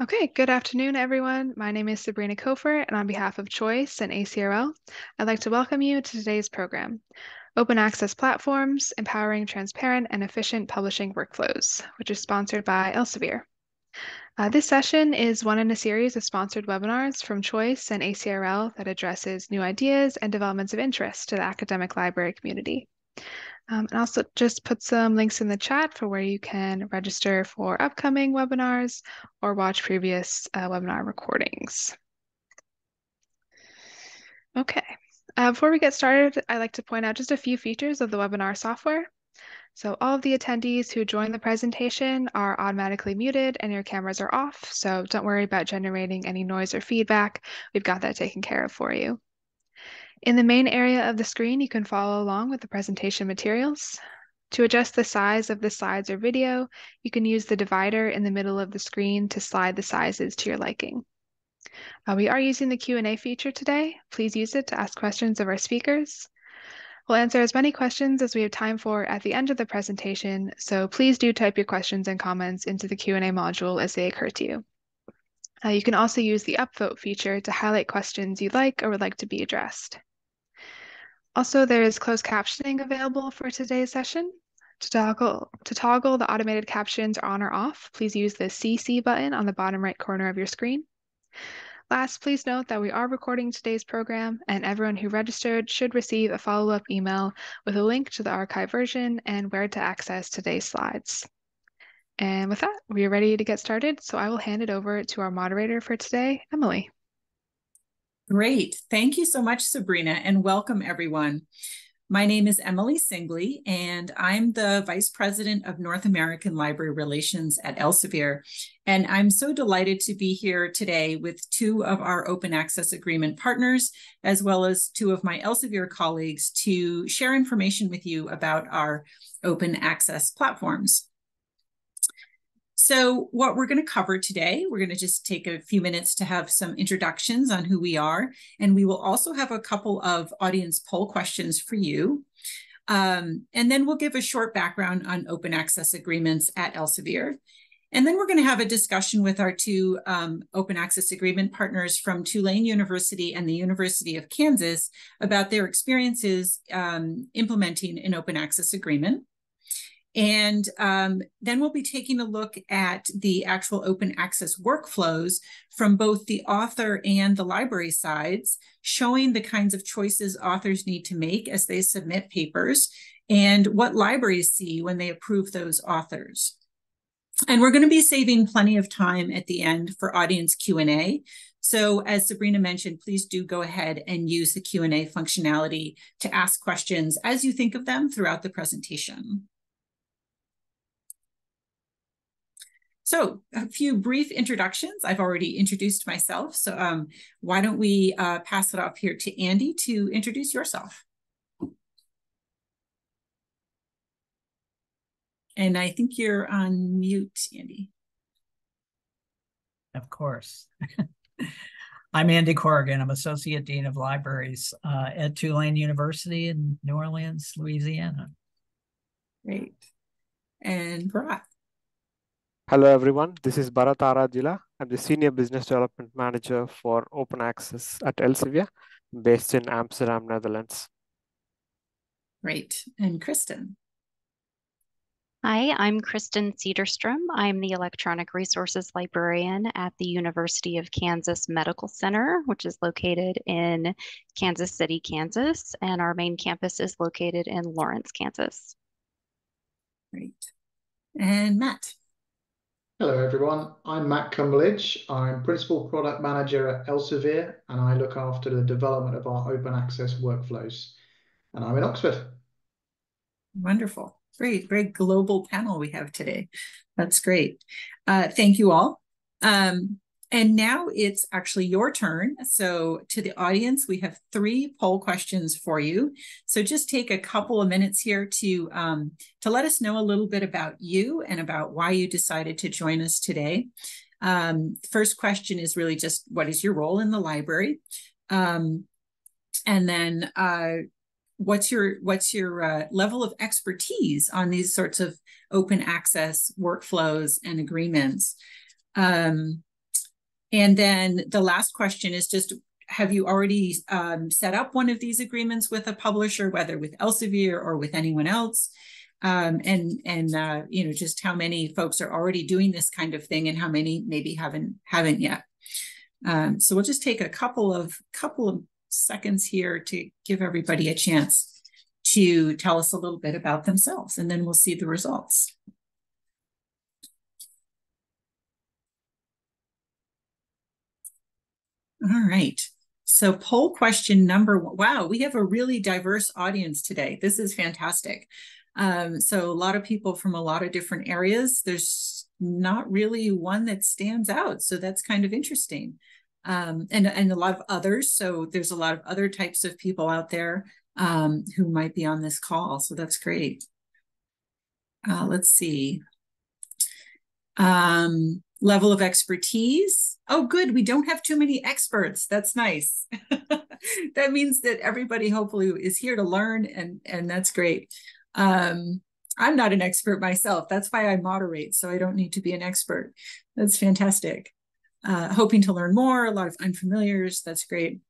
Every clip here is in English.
Okay, good afternoon, everyone. My name is Sabrina Kofer, and on behalf of Choice and ACRL, I'd like to welcome you to today's program, Open Access Platforms, Empowering Transparent and Efficient Publishing Workflows, which is sponsored by Elsevier. Uh, this session is one in a series of sponsored webinars from Choice and ACRL that addresses new ideas and developments of interest to the academic library community. Um, and also just put some links in the chat for where you can register for upcoming webinars or watch previous uh, webinar recordings. Okay, uh, before we get started, I'd like to point out just a few features of the webinar software. So all of the attendees who join the presentation are automatically muted and your cameras are off. So don't worry about generating any noise or feedback. We've got that taken care of for you. In the main area of the screen, you can follow along with the presentation materials. To adjust the size of the slides or video, you can use the divider in the middle of the screen to slide the sizes to your liking. Uh, we are using the Q&A feature today. Please use it to ask questions of our speakers. We'll answer as many questions as we have time for at the end of the presentation, so please do type your questions and comments into the Q&A module as they occur to you. Uh, you can also use the upvote feature to highlight questions you'd like or would like to be addressed. Also, there is closed captioning available for today's session. To toggle, to toggle the automated captions on or off, please use the CC button on the bottom right corner of your screen. Last, please note that we are recording today's program and everyone who registered should receive a follow-up email with a link to the archive version and where to access today's slides. And with that, we are ready to get started, so I will hand it over to our moderator for today, Emily. Great. Thank you so much, Sabrina, and welcome everyone. My name is Emily Singley, and I'm the Vice President of North American Library Relations at Elsevier. And I'm so delighted to be here today with two of our Open Access Agreement partners, as well as two of my Elsevier colleagues to share information with you about our open access platforms. So, what we're going to cover today, we're going to just take a few minutes to have some introductions on who we are. And we will also have a couple of audience poll questions for you. Um, and then we'll give a short background on open access agreements at Elsevier. And then we're going to have a discussion with our two um, open access agreement partners from Tulane University and the University of Kansas about their experiences um, implementing an open access agreement. And um, then we'll be taking a look at the actual open access workflows from both the author and the library sides, showing the kinds of choices authors need to make as they submit papers and what libraries see when they approve those authors. And we're going to be saving plenty of time at the end for audience Q&A. So as Sabrina mentioned, please do go ahead and use the Q&A functionality to ask questions as you think of them throughout the presentation. So a few brief introductions. I've already introduced myself. So um, why don't we uh, pass it off here to Andy to introduce yourself. And I think you're on mute, Andy. Of course. I'm Andy Corrigan. I'm Associate Dean of Libraries uh, at Tulane University in New Orleans, Louisiana. Great. And Bharat. Hello everyone, this is Bharat Aradila. I'm the Senior Business Development Manager for Open Access at Elsevier, based in Amsterdam, Netherlands. Great. And Kristin? Hi, I'm Kristin Sederstrom. I'm the Electronic Resources Librarian at the University of Kansas Medical Center, which is located in Kansas City, Kansas, and our main campus is located in Lawrence, Kansas. Great. And Matt? Hello, everyone. I'm Matt Cumberledge. I'm Principal Product Manager at Elsevier, and I look after the development of our open access workflows. And I'm in Oxford. Wonderful. Great, great global panel we have today. That's great. Uh, thank you all. Um, and now it's actually your turn. So, to the audience, we have three poll questions for you. So, just take a couple of minutes here to um, to let us know a little bit about you and about why you decided to join us today. Um, first question is really just what is your role in the library, um, and then uh, what's your what's your uh, level of expertise on these sorts of open access workflows and agreements. Um, And then the last question is just have you already um, set up one of these agreements with a publisher, whether with Elsevier or with anyone else? Um, and and uh, you know just how many folks are already doing this kind of thing, and how many maybe haven't haven't yet. Um, so we'll just take a couple of couple of seconds here to give everybody a chance to tell us a little bit about themselves, and then we'll see the results. All right. So poll question number one. Wow, we have a really diverse audience today. This is fantastic. Um, so a lot of people from a lot of different areas. There's not really one that stands out. So that's kind of interesting. Um, and, and a lot of others. So there's a lot of other types of people out there um, who might be on this call. So that's great. Uh, let's see. Um, level of expertise. Oh, good. We don't have too many experts. That's nice. that means that everybody hopefully is here to learn, and and that's great. Um, I'm not an expert myself. That's why I moderate, so I don't need to be an expert. That's fantastic. Uh, hoping to learn more. A lot of unfamiliars. That's great.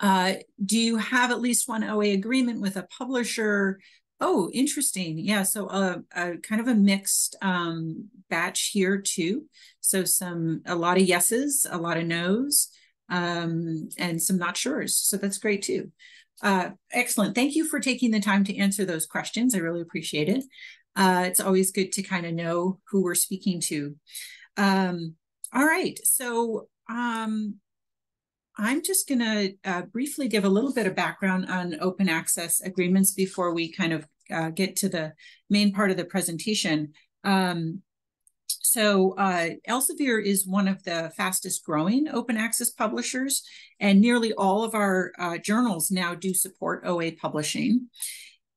Uh, do you have at least one OA agreement with a publisher? Oh, interesting. Yeah, so a, uh, a kind of a mixed um, batch here too. So some a lot of yeses, a lot of nos, um, and some not sure's. So that's great too. Uh, excellent. Thank you for taking the time to answer those questions. I really appreciate it. Uh, it's always good to kind of know who we're speaking to. Um, all right. So um, I'm just going to uh, briefly give a little bit of background on open access agreements before we kind of uh, get to the main part of the presentation. Um, so uh, Elsevier is one of the fastest growing open access publishers, and nearly all of our uh, journals now do support OA publishing.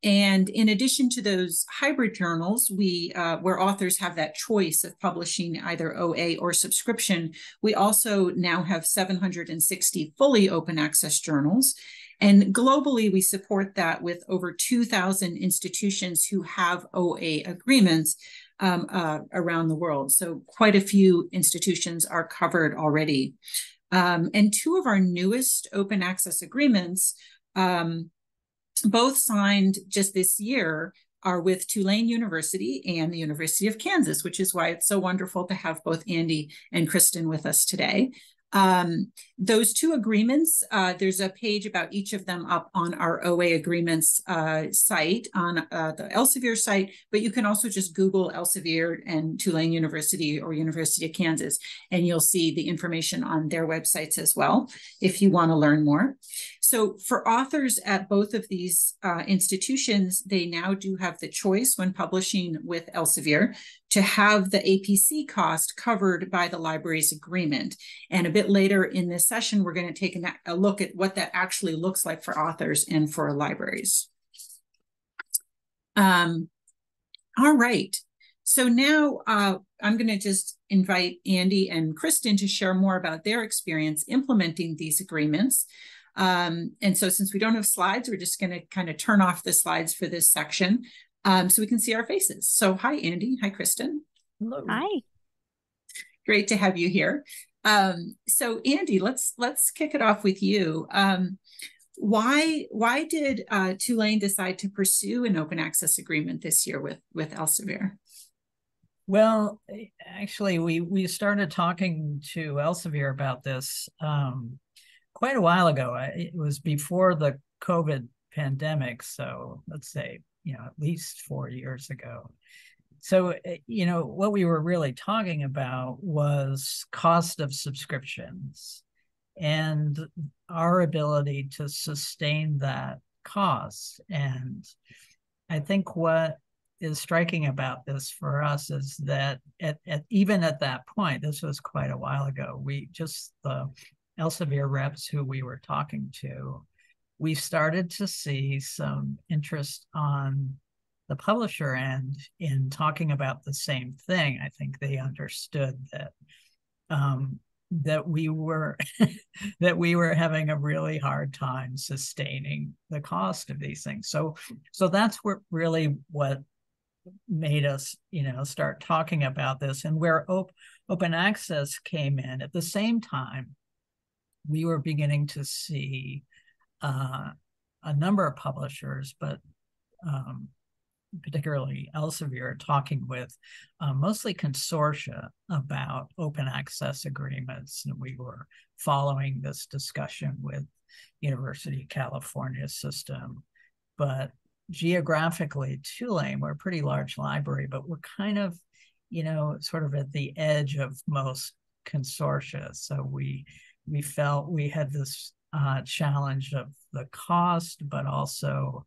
And in addition to those hybrid journals, we uh, where authors have that choice of publishing either OA or subscription, we also now have 760 fully open access journals. And globally, we support that with over 2,000 institutions who have OA agreements um, uh, around the world. So quite a few institutions are covered already. Um, and two of our newest open access agreements um, both signed just this year are with Tulane University and the University of Kansas, which is why it's so wonderful to have both Andy and Kristin with us today. Um, those two agreements, uh, there's a page about each of them up on our OA agreements uh, site, on uh, the Elsevier site, but you can also just Google Elsevier and Tulane University or University of Kansas, and you'll see the information on their websites as well if you want to learn more. So for authors at both of these uh, institutions, they now do have the choice when publishing with Elsevier to have the APC cost covered by the library's agreement. And a bit later in this session, we're going to take a look at what that actually looks like for authors and for libraries. Um, all right. So now uh, I'm going to just invite Andy and Kristin to share more about their experience implementing these agreements. Um, and so since we don't have slides, we're just going to kind of turn off the slides for this section um, so we can see our faces. So hi, Andy. Hi, Kristin. Hello. Hi. Great to have you here. Um, so Andy, let's let's kick it off with you. Um, why why did uh, Tulane decide to pursue an open access agreement this year with with Elsevier? Well, actually, we we started talking to Elsevier about this um, quite a while ago. It was before the COVID pandemic, so let's say you know, at least four years ago. So, eh, you know, what we were really talking about was cost of subscriptions and our ability to sustain that cost. And I think what is striking about this for us is that at, at, even at that point, this was quite a while ago, we just the Elsevier reps who we were talking to we started to see some interest on the publisher end in talking about the same thing. I think they understood that um, that we were that we were having a really hard time sustaining the cost of these things. So so that's what really what made us, you know, start talking about this and where op- open access came in at the same time, we were beginning to see uh, a number of publishers, but um, particularly Elsevier, talking with uh, mostly consortia about open access agreements. And we were following this discussion with University of California system. But geographically, Tulane, we're a pretty large library, but we're kind of, you know, sort of at the edge of most consortia. So we we felt we had this uh, challenge of the cost, but also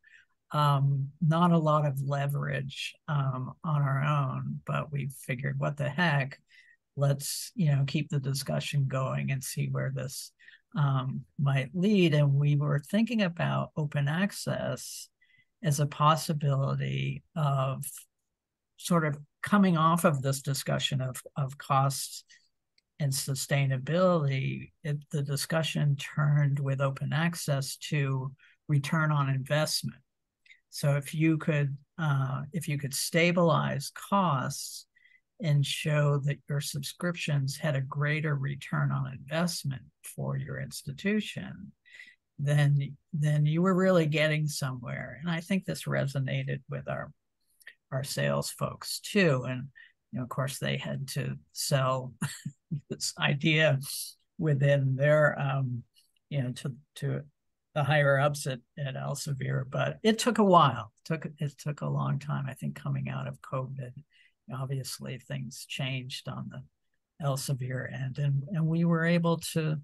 um, not a lot of leverage um, on our own. But we figured, what the heck? Let's you know keep the discussion going and see where this um, might lead. And we were thinking about open access as a possibility of sort of coming off of this discussion of, of costs and sustainability, it, the discussion turned with open access to return on investment. So if you could uh, if you could stabilize costs and show that your subscriptions had a greater return on investment for your institution, then then you were really getting somewhere. And I think this resonated with our our sales folks too. And you know, of course, they had to sell this idea within their um, you know to to the higher ups at, at Elsevier, but it took a while. It took it took a long time. I think coming out of COVID, obviously things changed on the Elsevier end, and and we were able to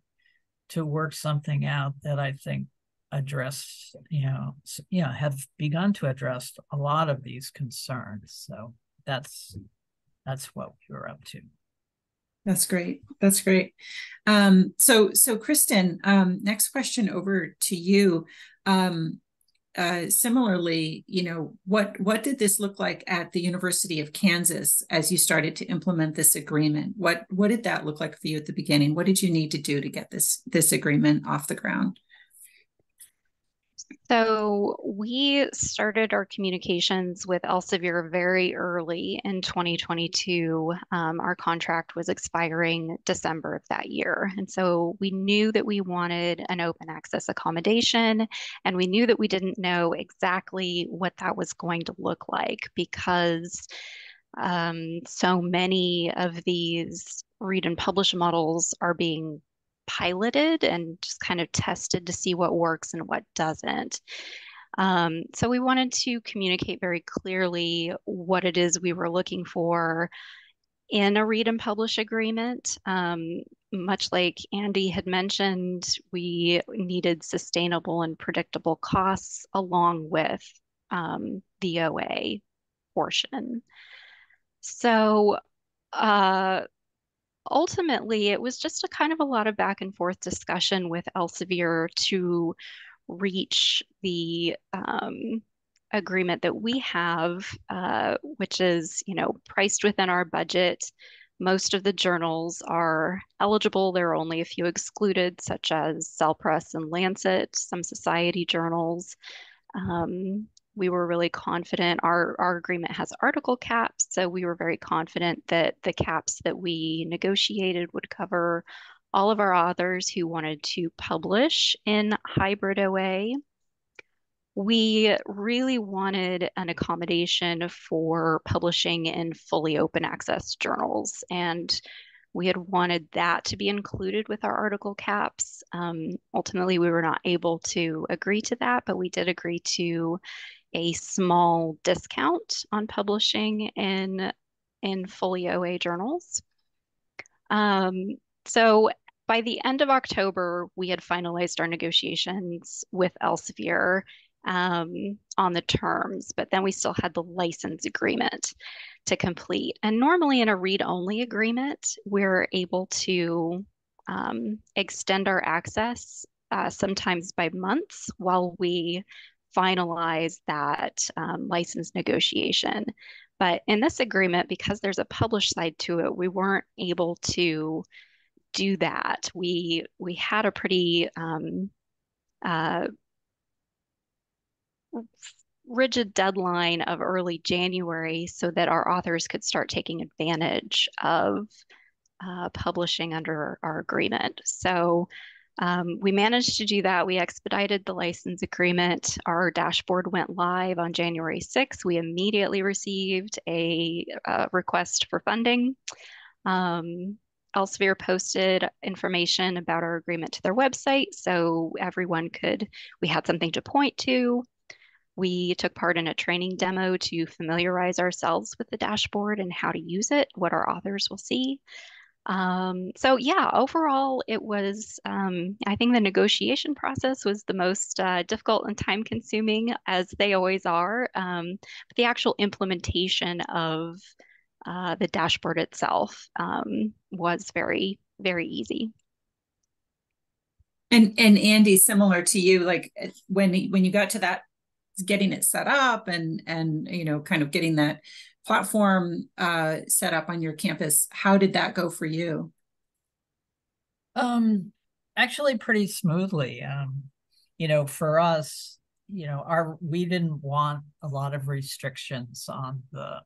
to work something out that I think address, you know, yeah, have begun to address a lot of these concerns. So that's that's what we were up to. That's great. That's great. Um, so, so Kristin, um, next question over to you. Um, uh, similarly, you know, what what did this look like at the University of Kansas as you started to implement this agreement? What what did that look like for you at the beginning? What did you need to do to get this this agreement off the ground? So we started our communications with Elsevier very early in 2022. Um, our contract was expiring December of that year. And so we knew that we wanted an open access accommodation, and we knew that we didn't know exactly what that was going to look like because um, so many of these read and publish models are being piloted and just kind of tested to see what works and what doesn't. Um, so we wanted to communicate very clearly what it is we were looking for in a read and publish agreement. Um, much like Andy had mentioned, we needed sustainable and predictable costs along with um, the OA portion. So uh, ultimately, it was just a kind of a lot of back and forth discussion with Elsevier to reach the um, agreement that we have, uh, which is, you know, priced within our budget. Most of the journals are eligible. There are only a few excluded, such as Cell Press and Lancet, some society journals. Um, we were really confident. Our, our agreement has article caps, so we were very confident that the caps that we negotiated would cover all of our authors who wanted to publish in hybrid OA. We really wanted an accommodation for publishing in fully open access journals, and we had wanted that to be included with our article caps. Um, ultimately, we were not able to agree to that, but we did agree to a small discount on publishing in in fully OA journals. Um, so by the end of October, we had finalized our negotiations with Elsevier um, on the terms, but then we still had the license agreement to complete. And normally in a read-only agreement, we're able to um, extend our access uh, sometimes by months while we finalize that um, license negotiation. But in this agreement, because there's a published side to it, we weren't able to do that. We we had a pretty um, uh, rigid deadline of early January so that our authors could start taking advantage of uh, publishing under our agreement. So um, we managed to do that. We expedited the license agreement. Our dashboard went live on January 6th. We immediately received a, uh, request for funding. Um, Elsevier posted information about our agreement to their website so everyone could, we had something to point to. We took part in a training demo to familiarize ourselves with the dashboard and how to use it, what our authors will see. Um, so yeah, overall, it was, um, I think the negotiation process was the most uh, difficult and time consuming as they always are. Um, but the actual implementation of uh, the dashboard itself um, was very, very easy. And, and Andy, similar to you, like when, when you got to that, getting it set up and, and, you know, kind of getting that platform uh, set up on your campus. How did that go for you? Um, actually, pretty smoothly. Um, you know, for us, you know, our we didn't want a lot of restrictions on the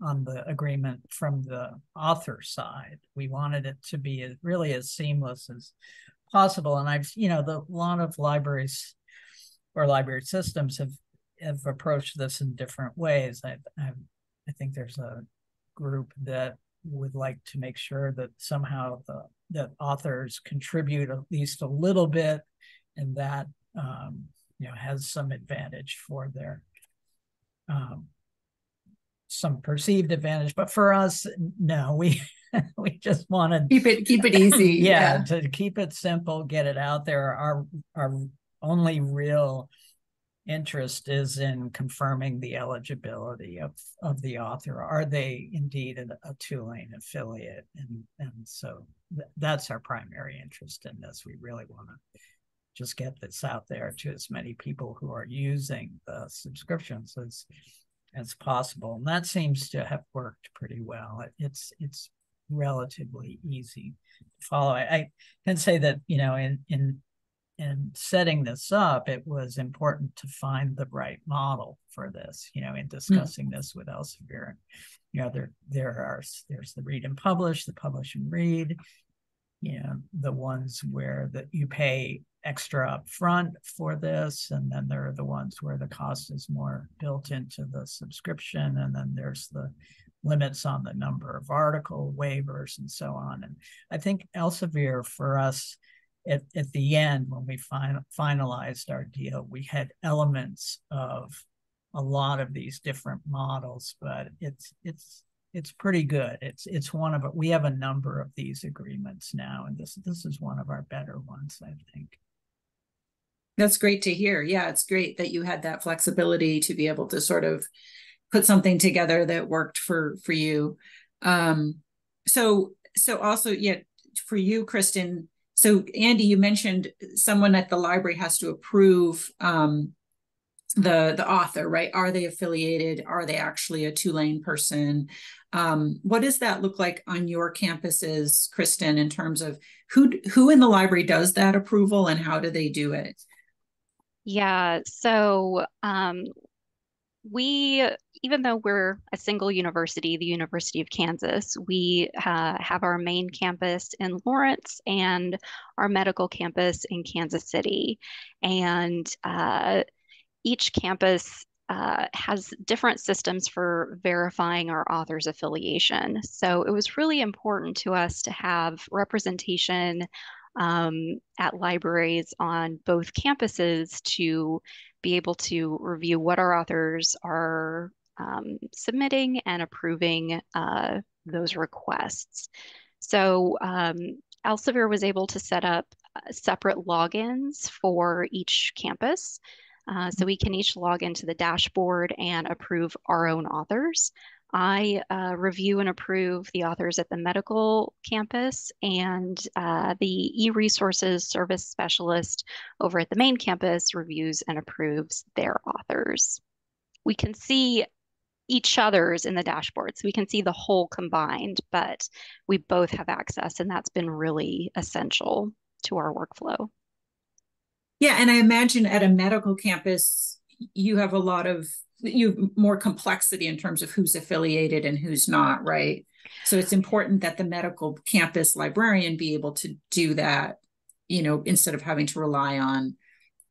on the agreement from the author side. We wanted it to be as, really as seamless as possible. And I've, you know, the lot of libraries or library systems have have approached this in different ways. I've, I've I think there's a group that would like to make sure that somehow the that authors contribute at least a little bit, and that um, you know has some advantage for their um, some perceived advantage. But for us, no, we we just want to keep it keep it easy. yeah, yeah, to keep it simple, get it out there. Our our only real interest is in confirming the eligibility of, of the author. Are they indeed a, a Tulane affiliate? And, and so th- that's our primary interest in this. We really want to just get this out there to as many people who are using the subscriptions as as possible. And that seems to have worked pretty well. It, it's it's relatively easy to follow. I, I can say that, you know, in in in setting this up, it was important to find the right model for this, you know, in hmm. discussing mm. this with Elsevier. You know, there there are there's the read and publish, the publish and read, you know, the ones where that you pay extra upfront for this, and then there are the ones where the cost is more built into the subscription, and then there's the limits on the number of article waivers and so on. And I think Elsevier for us at, at the end when we fin- finalized our deal, we had elements of a lot of these different models, but it's it's it's pretty good. It's it's one of. We have a number of these agreements now, and this this is one of our better ones, I think. That's great to hear. Yeah, it's great that you had that flexibility to be able to sort of put something together that worked for for you. Um, so so also, yeah, for you, Kristin, so, Andy, you mentioned someone at the library has to approve um, the the author, right? Are they affiliated? Are they actually a Tulane person? Um, what does that look like on your campuses, Kristin, in terms of who who in the library does that approval and how do they do it? Yeah, so um, we, even though we're a single university, the University of Kansas, we uh, have our main campus in Lawrence and our medical campus in Kansas City. And uh, each campus uh, has different systems for verifying our author's affiliation. So it was really important to us to have representation um, at libraries on both campuses to be able to review what our authors are um, submitting and approving uh, those requests. So um, Elsevier was able to set up uh, separate logins for each campus. Uh, so we can each log into the dashboard and approve our own authors. I uh, review and approve the authors at the medical campus, and uh, the e-resources service specialist over at the main campus reviews and approves their authors. We can see each other's in the dashboard, so we can see the whole combined, but we both have access, and that's been really essential to our workflow. Yeah, and I imagine at a medical campus, you have a lot of you more complexity in terms of who's affiliated and who's not, right? So it's important that the medical campus librarian be able to do that, you know, instead of having to rely on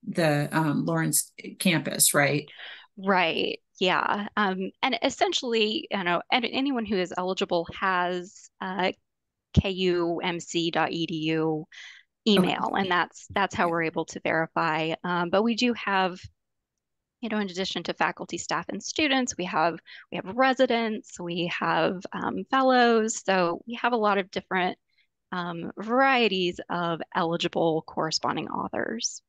the um, Lawrence campus, right? Right. Yeah. Um, and essentially, you know, anyone who is eligible has uh, kumc.edu email, okay. and that's that's how we're able to verify. Um, but we do have, you know, in addition to faculty, staff, and students, we have we have residents, we have um, fellows, so we have a lot of different um, varieties of eligible corresponding authors.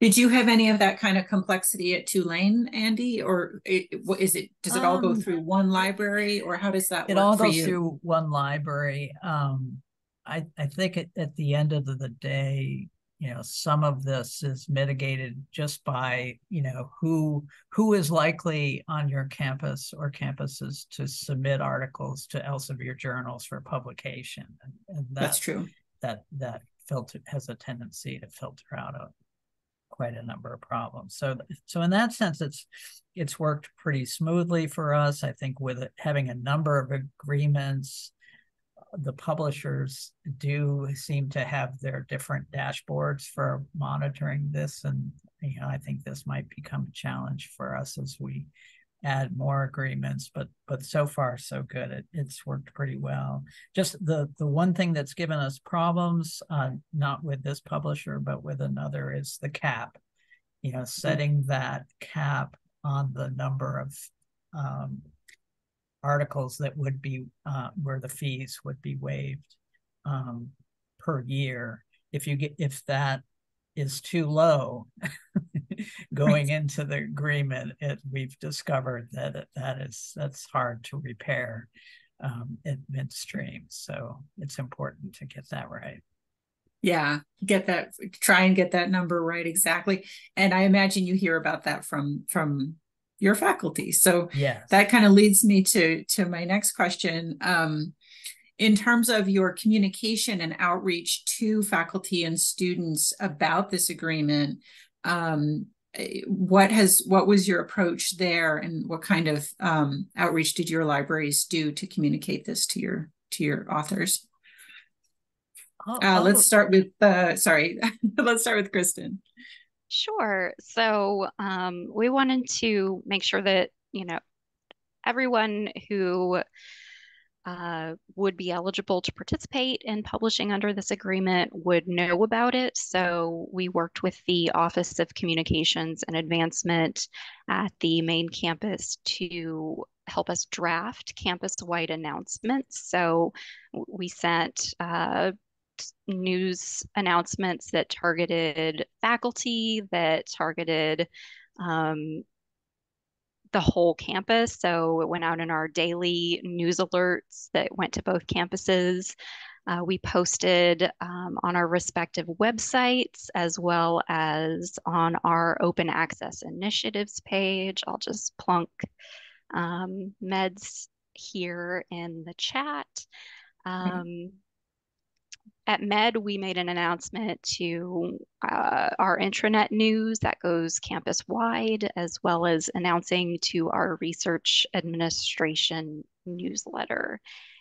Did you have any of that kind of complexity at Tulane, Andy, or it, is it? Does it all go um, through one library, or how does that? Work? It all goes you? through one library. Um, I I think it, at the end of the day, you know, some of this is mitigated just by you know who who is likely on your campus or campuses to submit articles to Elsevier journals for publication, and, and that, that's true. That that filter has a tendency to filter out a quite a number of problems. So, so in that sense, it's it's worked pretty smoothly for us. I think with it, having a number of agreements, the publishers do seem to have their different dashboards for monitoring this, and you know, I think this might become a challenge for us as we add more agreements but but so far so good. It, it's worked pretty well. Just the the one thing that's given us problems uh, not with this publisher but with another is the cap. You know setting that cap on the number of um, articles that would be uh, where the fees would be waived um, per year. If you get if that is too low. Going right. into the agreement it, we've discovered that that is that's hard to repair um, in midstream. So it's important to get that right. Yeah get that try and get that number right exactly. And i imagine you hear about that from from your faculty. So yeah that kind of leads me to to my next question. Um in terms of your communication and outreach to faculty and students about this agreement um, what has what was your approach there and what kind of um, outreach did your libraries do to communicate this to your to your authors? Uh, let's start with uh, sorry let's start with kristin. Sure. So um, we wanted to make sure that you know everyone who uh, would be eligible to participate in publishing under this agreement would know about it. So we worked with the Office of Communications and Advancement at the main campus to help us draft campus-wide announcements. So we sent uh, news announcements that targeted faculty, that targeted um, the whole campus. So it went out in our daily news alerts that went to both campuses. Uh, we posted um, on our respective websites as well as on our open access initiatives page. I'll just plunk um, meds here in the chat. Um, at Med, we made an announcement to uh, our intranet news that goes campus wide, as well as announcing to our research administration newsletter.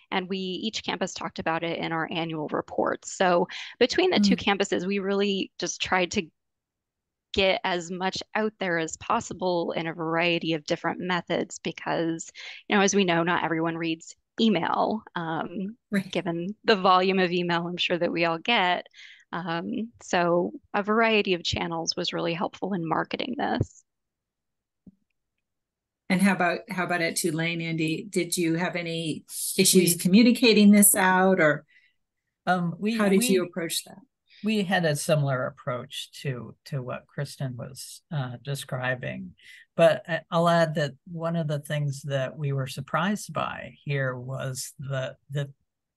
And we each campus talked about it in our annual reports. So between the mm. two campuses, we really just tried to get as much out there as possible in a variety of different methods because, you know, as we know, not everyone reads email, um, right. given the volume of email I'm sure that we all get. Um, so a variety of channels was really helpful in marketing this. And how about how about at Tulane, Andy? Did you have any issues we, communicating this out, or um, we, how did we, you approach that? we had a similar approach to to what Kristin was uh, describing, but I'll add that one of the things that we were surprised by here was the the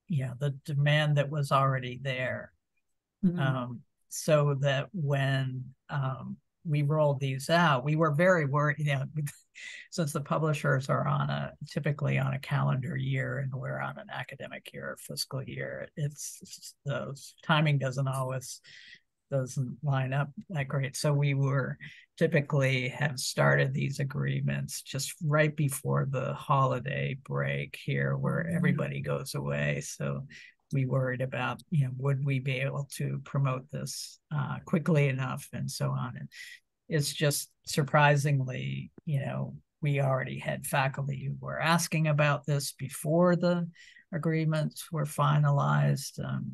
yeah the demand that was already there, mm-hmm. um, so that when um, we rolled these out, we were very worried. You know, since the publishers are on a typically on a calendar year and we're on an academic year or fiscal year, it's, it's the timing doesn't always doesn't line up that great. So we were typically have started these agreements just right before the holiday break here where mm-hmm. everybody goes away. So we worried about, you know, would we be able to promote this uh, quickly enough and so on. And it's just surprisingly, you know, we already had faculty who were asking about this before the agreements were finalized. Um,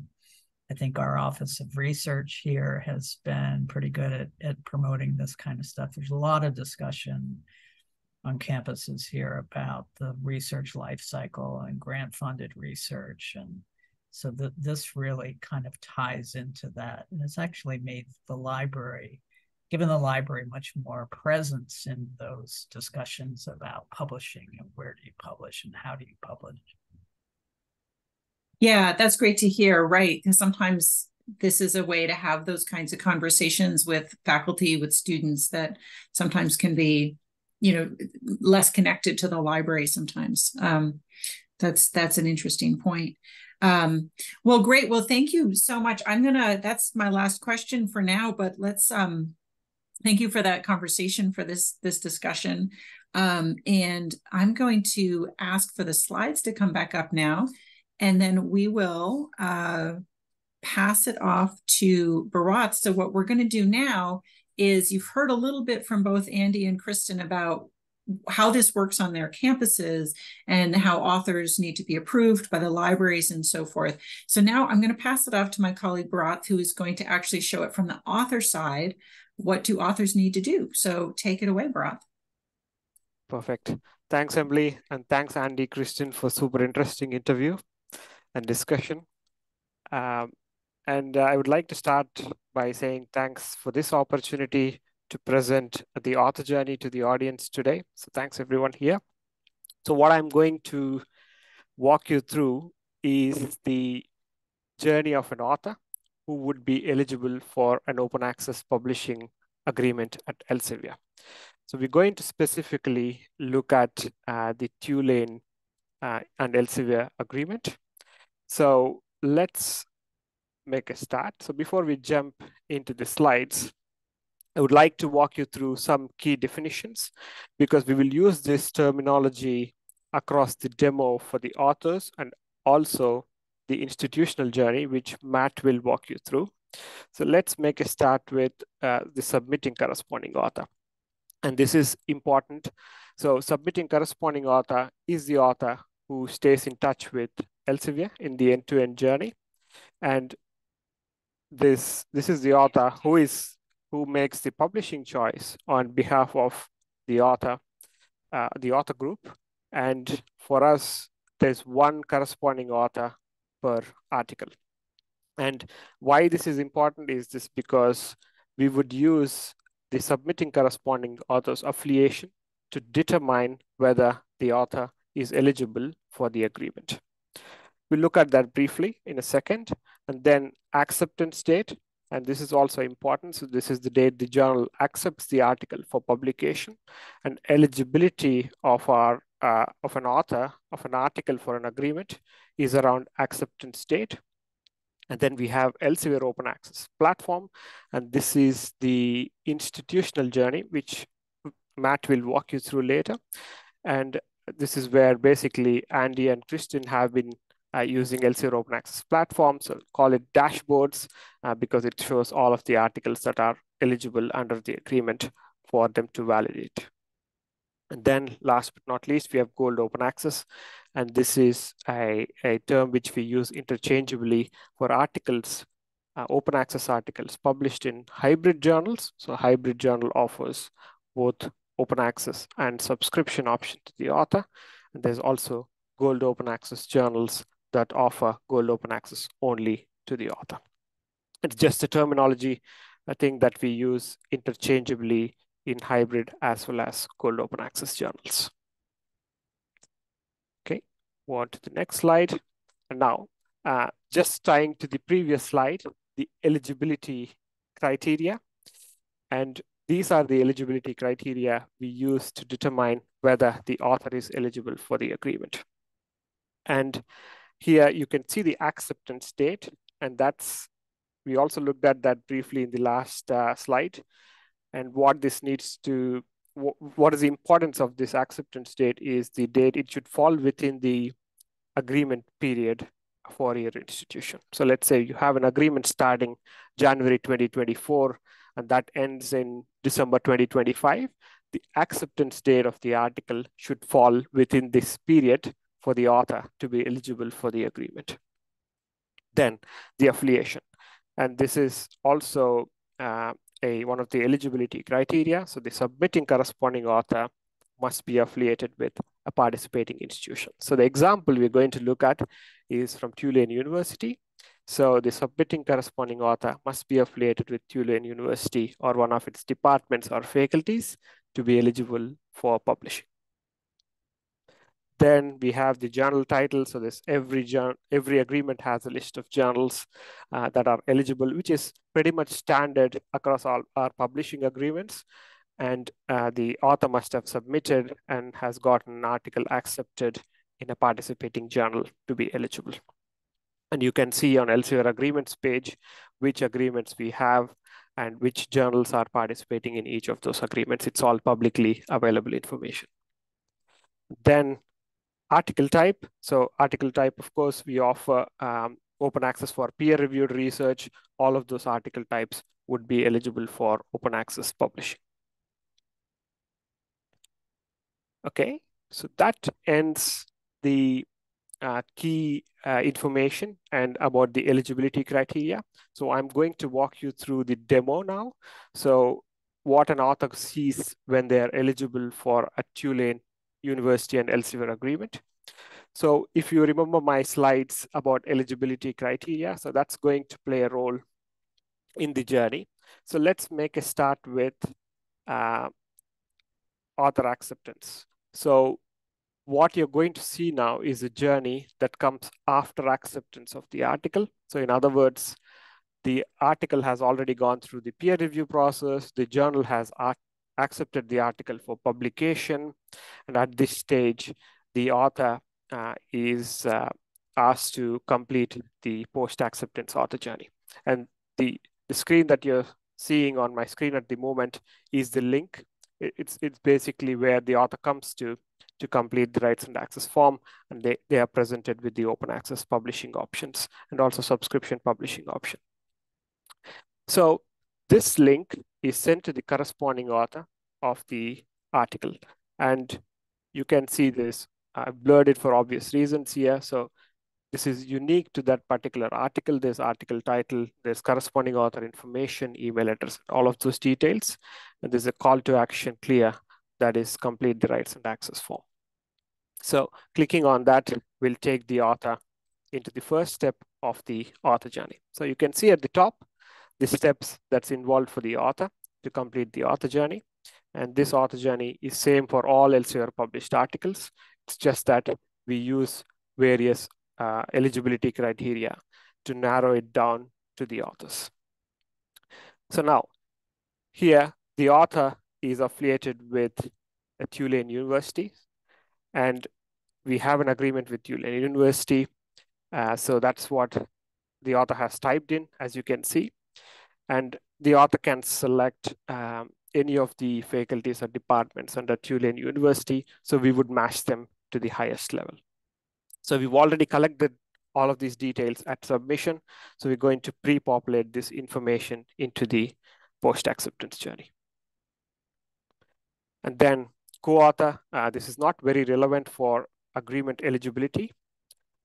I think our Office of Research here has been pretty good at, at promoting this kind of stuff. There's a lot of discussion on campuses here about the research life cycle and grant funded research. And so the, this really kind of ties into that. And it's actually made the library, given the library much more presence in those discussions about publishing and where do you publish and how do you publish. Yeah, that's great to hear. Right. Because sometimes this is a way to have those kinds of conversations with faculty, with students that sometimes can be, you know, less connected to the library sometimes. Um, that's that's an interesting point. Um, well, great. Well, thank you so much. I'm gonna. That's my last question for now. But let's. Um, thank you for that conversation for this this discussion. Um, and I'm going to ask for the slides to come back up now and then we will uh, pass it off to Bharat. So what we're going to do now is you've heard a little bit from both Andy and Kristin about how this works on their campuses and how authors need to be approved by the libraries and so forth. So now I'm going to pass it off to my colleague Bharat, who is going to actually show it from the author side. What do authors need to do? So take it away, Bharat. Perfect. Thanks, Emily, and thanks, Andy, Kristin, for super interesting interview and discussion. Um, and uh, I would like to start by saying thanks for this opportunity to present the author journey to the audience today. So thanks everyone here. So what I'm going to walk you through is the journey of an author who would be eligible for an open access publishing agreement at Elsevier. So we're going to specifically look at uh, the Tulane uh, and Elsevier agreement. So let's make a start. So before we jump into the slides, I would like to walk you through some key definitions because we will use this terminology across the demo for the authors and also the institutional journey, which Matt will walk you through. So let's make a start with uh, the submitting corresponding author. And this is important. So submitting corresponding author is the author who stays in touch with Elsevier in the end-to-end journey. And this, this is the author who is who makes the publishing choice on behalf of the author, uh, the author group. And for us, there's one corresponding author per article. And why this is important is this because we would use the submitting corresponding author's affiliation to determine whether the author is eligible for the agreement. We'll look at that briefly in a second. And then acceptance date. And this is also important. So this is the date the journal accepts the article for publication and eligibility of our uh, of an author of an article for an agreement is around acceptance date. And then we have Elsevier Open Access Platform. And this is the institutional journey, which Matt will walk you through later. And this is where basically Andy and Kristin have been uh, using Elsevier Open Access Platform. So call it dashboards uh, because it shows all of the articles that are eligible under the agreement for them to validate. And then last but not least, we have Gold Open Access. And this is a, a term which we use interchangeably for articles, uh, open access articles published in hybrid journals. So hybrid journal offers both open access and subscription option to the author. And there's also gold open access journals that offer gold open access only to the author. It's just a terminology, I think that we use interchangeably in hybrid as well as gold open access journals. Okay, on to the next slide. And now, uh, just tying to the previous slide, the eligibility criteria. And these are the eligibility criteria we use to determine whether the author is eligible for the agreement. And here you can see the acceptance date, and that's we also looked at that briefly in the last uh, slide. And what this needs to, what is the importance of this acceptance date is the date it should fall within the agreement period for your institution. So let's say you have an agreement starting January 2024 and that ends in December 2025. The acceptance date of the article should fall within this period for the author to be eligible for the agreement. Then the affiliation. And this is also uh, a one of the eligibility criteria. So the submitting corresponding author must be affiliated with a participating institution. So the example we're going to look at is from Tulane University. So the submitting corresponding author must be affiliated with Tulane University or one of its departments or faculties to be eligible for publishing. Then we have the journal title. So this every journal, every agreement has a list of journals uh, that are eligible, which is pretty much standard across all our publishing agreements. And uh, the author must have submitted and has gotten an article accepted in a participating journal to be eligible. And you can see on Elsevier agreements page which agreements we have and which journals are participating in each of those agreements. It's all publicly available information. Then article type. So article type, of course, we offer um, open access for peer-reviewed research. All of those article types would be eligible for open access publishing. Okay, so that ends the uh, key uh, information and about the eligibility criteria. So I'm going to walk you through the demo now. So what an author sees when they're eligible for a Tulane University and Elsevier agreement. So if you remember my slides about eligibility criteria, so that's going to play a role in the journey. So let's make a start with uh, author acceptance. So what you're going to see now is a journey that comes after acceptance of the article. So in other words, the article has already gone through the peer review process. The journal has accepted the article for publication. And at this stage, the author uh, is uh, asked to complete the post-acceptance author journey. And the, the screen that you're seeing on my screen at the moment is the link. It's, it's basically where the author comes to to complete the rights and access form, and they, they are presented with the open access publishing options and also subscription publishing option. So this link is sent to the corresponding author of the article. And you can see this. I've blurred it for obvious reasons here. So this is unique to that particular article. There's article title, there's corresponding author information, email address, all of those details. And there's a call to action clear that is complete the rights and access form. So clicking on that will take the author into the first step of the author journey. So you can see at the top, the steps that's involved for the author to complete the author journey. And this author journey is same for all Elsevier published articles. It's just that we use various uh, eligibility criteria to narrow it down to the authors. So now, here, the author is affiliated with a Tulane University, and we have an agreement with Tulane University. Uh, so that's what the author has typed in, as you can see. And the author can select um, any of the faculties or departments under Tulane University. So we would match them to the highest level. So we've already collected all of these details at submission. So we're going to pre-populate this information into the post-acceptance journey. And then co-author, uh, this is not very relevant for agreement eligibility.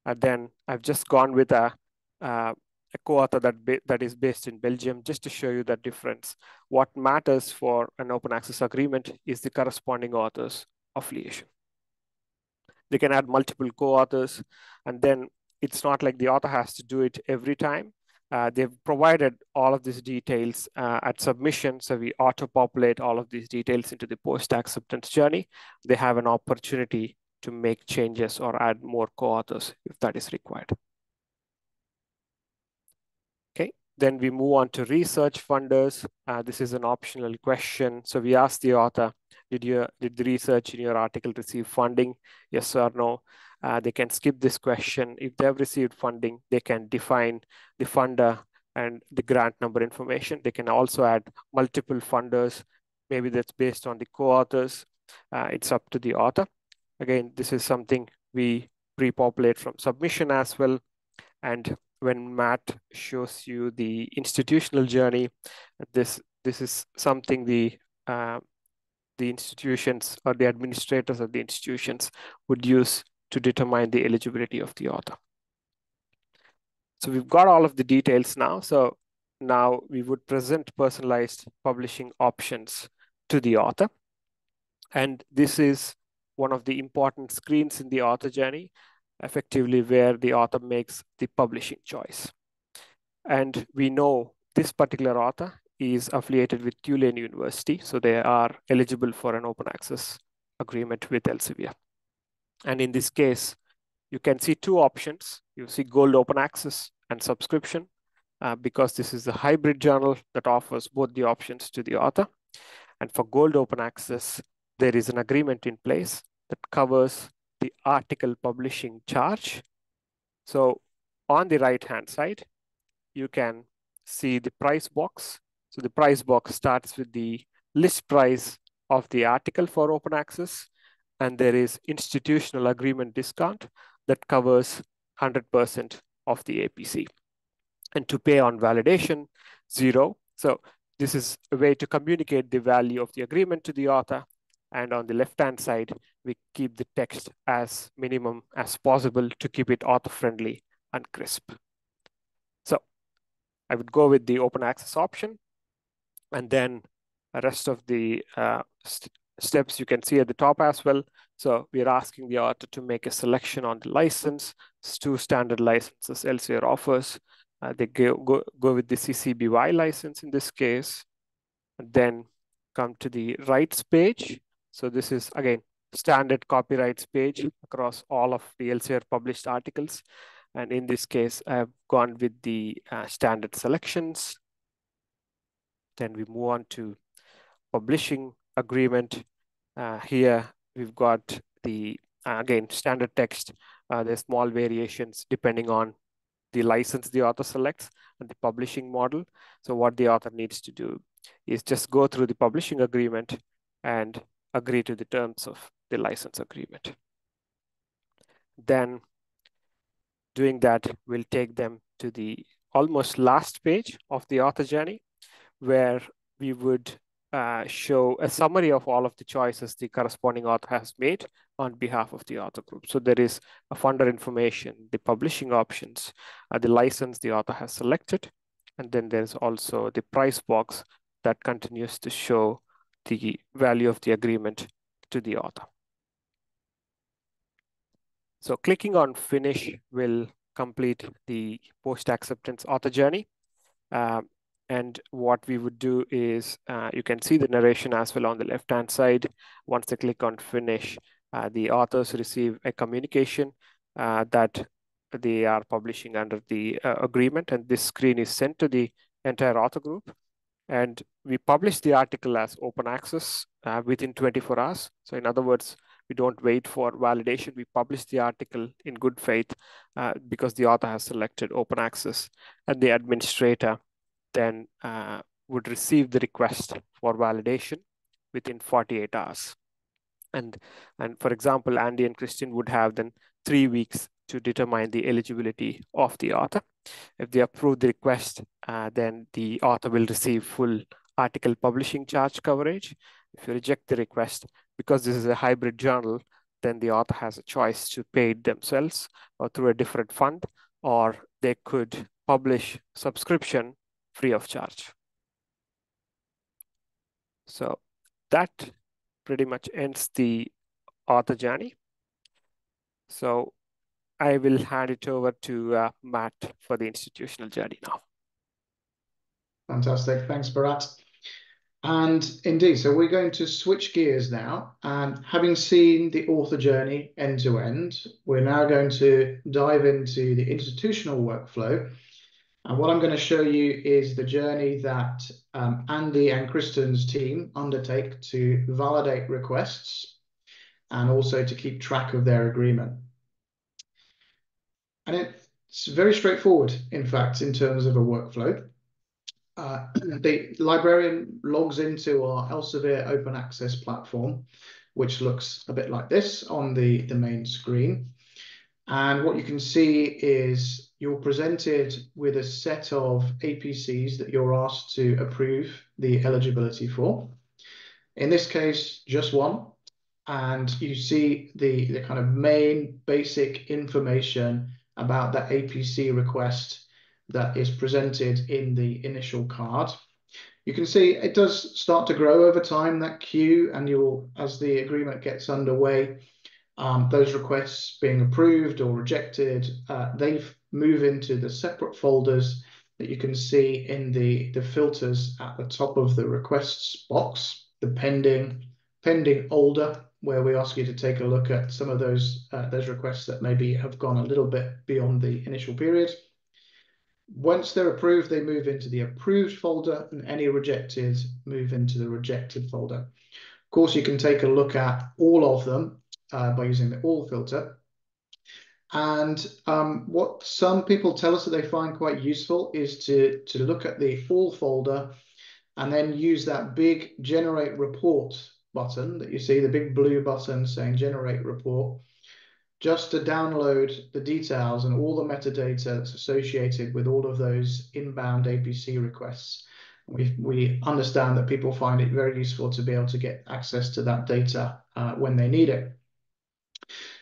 And then I've just gone with a, uh, a co-author that, that is based in Belgium, just to show you the difference. What matters for an open access agreement is the corresponding author's affiliation. They can add multiple co-authors, and then it's not like the author has to do it every time. Uh, they've provided all of these details uh, at submission, so we auto-populate all of these details into the post-acceptance journey. They have an opportunity to make changes or add more co-authors if that is required. Okay, then we move on to research funders. Uh, this is an optional question. So we ask the author, did, you, did the research in your article receive funding? Yes or no? Uh, they can skip this question. If they've received funding, they can define the funder and the grant number information. They can also add multiple funders. Maybe that's based on the co-authors. Uh, it's up to the author. Again, this is something we pre-populate from submission as well. And when Matt shows you the institutional journey, this this is something the uh, the institutions or the administrators of the institutions would use to determine the eligibility of the author. So we've got all of the details now. So now we would present personalized publishing options to the author. And this is one of the important screens in the author journey, effectively where the author makes the publishing choice. And we know this particular author is affiliated with Tulane University, so they are eligible for an open access agreement with Elsevier. And in this case, you can see two options. You see gold open access and subscription uh, because this is a hybrid journal that offers both the options to the author. And for gold open access, there is an agreement in place that covers the article publishing charge. So on the right-hand side, you can see the price box. So the price box starts with the list price of the article for open access, and there is institutional agreement discount that covers 100% of the APC. And to pay on validation, zero. So this is a way to communicate the value of the agreement to the author. And on the left-hand side, we keep the text as minimum as possible to keep it author-friendly and crisp. So I would go with the open access option. And then the rest of the uh, st steps you can see at the top as well. So we're asking the author to make a selection on the license. It's two standard licenses Elsevier offers. Uh, they go, go, go with the CC BY license in this case, and then come to the rights page. So this is, again, standard copyrights page across all of the Elsevier published articles. And in this case, I've gone with the uh, standard selections. Then we move on to publishing agreement. Uh, here, we've got the, uh, again, standard text. Uh, there's small variations depending on the license the author selects and the publishing model. So what the author needs to do is just go through the publishing agreement and agree to the terms of the license agreement. Then doing that will take them to the almost last page of the author journey where we would uh, show a summary of all of the choices the corresponding author has made on behalf of the author group. So there is a funder information, the publishing options, uh, the license the author has selected, and then there's also the price box that continues to show the value of the agreement to the author. So clicking on finish will complete the post-acceptance author journey. Um, and what we would do is uh, you can see the narration as well on the left-hand side. Once they click on finish, uh, the authors receive a communication uh, that they are publishing under the uh, agreement. And this screen is sent to the entire author group. And we publish the article as open access uh, within 24 hours. So in other words, we don't wait for validation. We publish the article in good faith uh, because the author has selected open access and the administrator then uh, would receive the request for validation within 48 hours. And, and for example, Andy and Kristin would have then three weeks to determine the eligibility of the author. If they approve the request, uh, then the author will receive full article publishing charge coverage. If you reject the request, because this is a hybrid journal, then the author has a choice to pay it themselves or through a different fund, or they could publish subscription free of charge. So that pretty much ends the author journey. So I will hand it over to uh, Matt for the institutional journey now. Fantastic. Thanks, Bharat. And indeed, so we're going to switch gears now. And having seen the author journey end to end, we're now going to dive into the institutional workflow and what I'm going to show you is the journey that um, Andy and Kristin's team undertake to validate requests and also to keep track of their agreement. And It's very straightforward, in fact, in terms of a workflow. Uh, the librarian logs into our Elsevier open access platform, which looks a bit like this on the, the main screen. And what you can see is you're presented with a set of APCs that you're asked to approve the eligibility for. In this case, just one. And you see the, the kind of main basic information about that APC request that is presented in the initial card. You can see it does start to grow over time, that queue, and you'll, as the agreement gets underway, um, those requests being approved or rejected, uh, they move into the separate folders that you can see in the, the filters at the top of the requests box, the pending, pending older, where we ask you to take a look at some of those, uh, those requests that maybe have gone a little bit beyond the initial period. Once they're approved, they move into the approved folder, and any rejected move into the rejected folder. Of course, you can take a look at all of them uh, by using the all filter. And um, what some people tell us that they find quite useful is to, to look at the all folder and then use that big generate report button that you see, the big blue button saying generate report, just to download the details and all the metadata that's associated with all of those inbound APC requests. We, we understand that people find it very useful to be able to get access to that data uh, when they need it.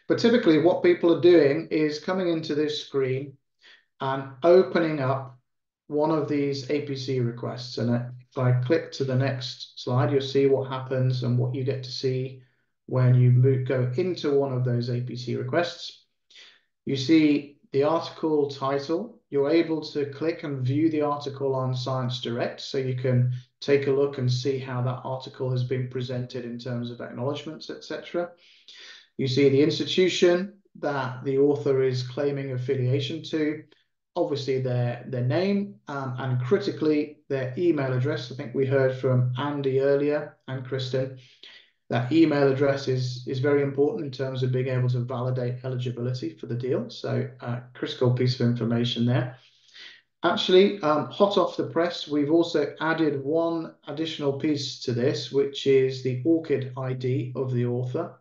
But typically what people are doing is coming into this screen and opening up one of these APC requests. And if I click to the next slide, you'll see what happens and what you get to see when you move, go into one of those APC requests. You see the article title. You're able to click and view the article on Science Direct, so you can take a look and see how that article has been presented in terms of acknowledgements, etc. You see the institution that the author is claiming affiliation to, obviously their, their name, um, and critically their email address. I think we heard from Andy earlier and Kristin that email address is, is very important in terms of being able to validate eligibility for the deal. So uh, critical piece of information there. Actually, um, hot off the press, we've also added one additional piece to this, which is the ORCID ID of the author.